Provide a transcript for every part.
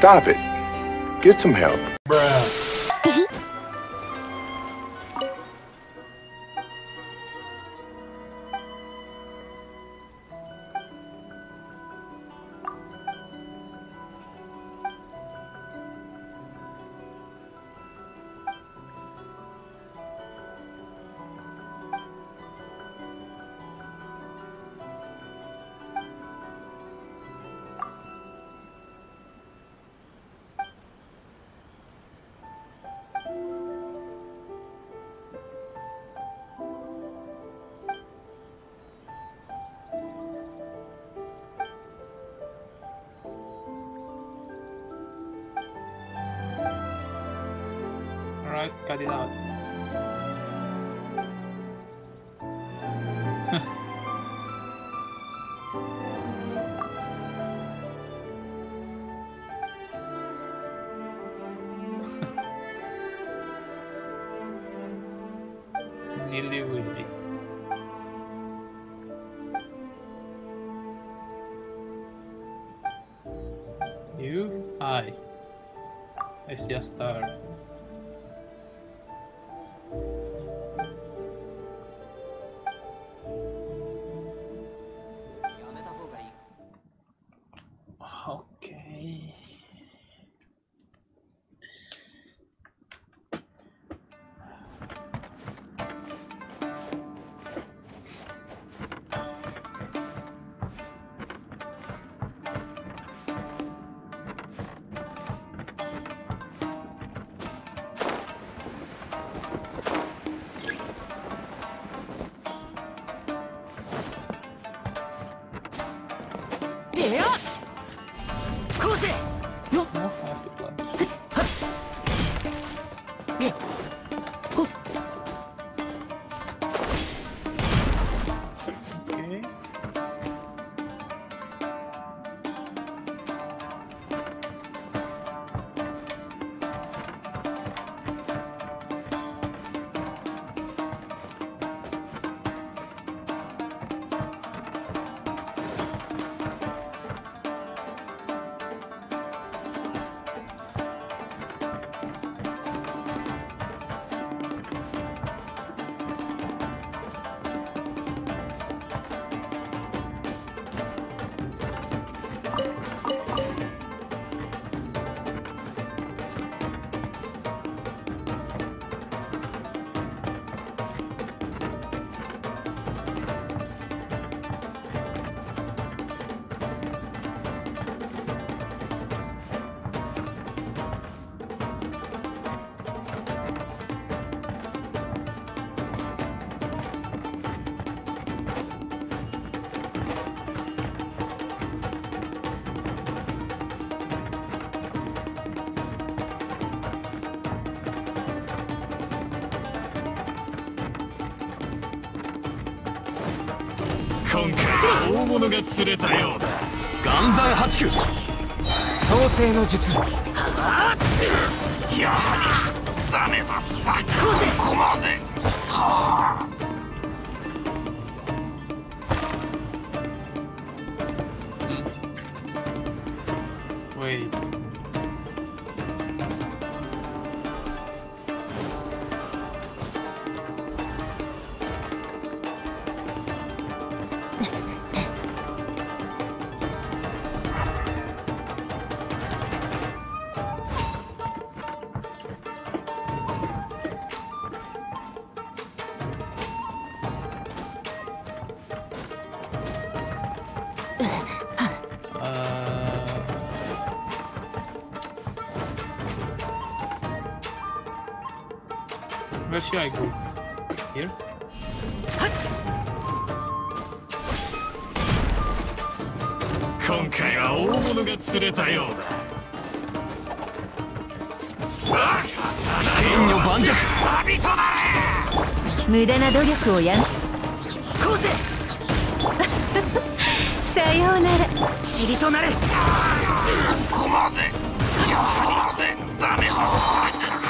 Stop it. Get some help. Alright, cut it out. You? Hi. I see a star. いい。今回大物が釣れたようだ岩山八九創世の術やはりダメだったここまではあ where should I go? Here? こここまでダメだ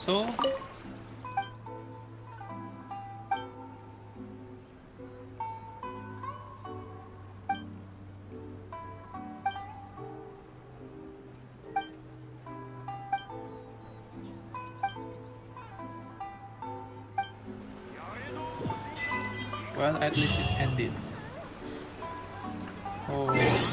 so Well, at least it's ended. Oh.